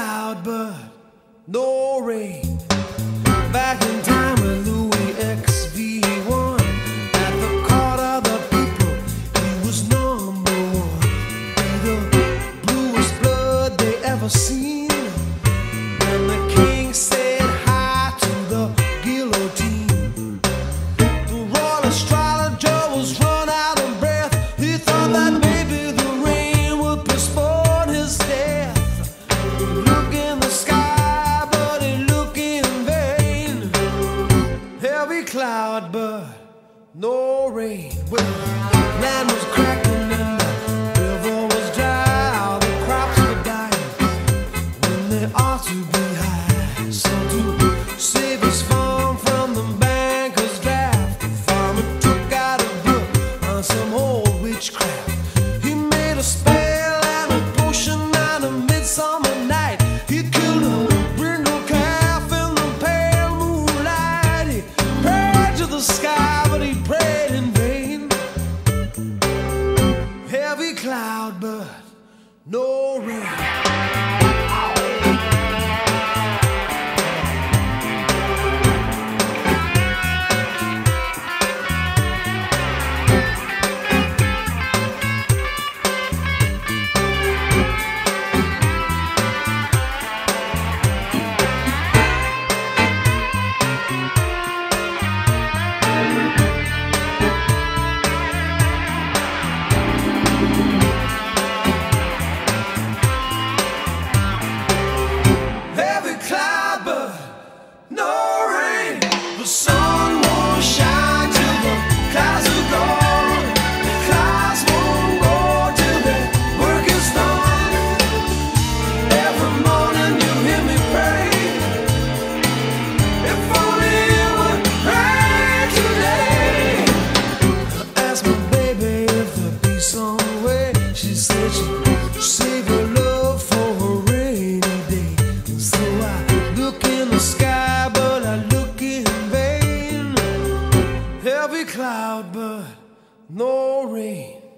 cloud, but no rain. Back in time no rain. Well, land was cracking. No no rain, cloud, but no rain.